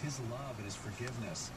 his love and his forgiveness.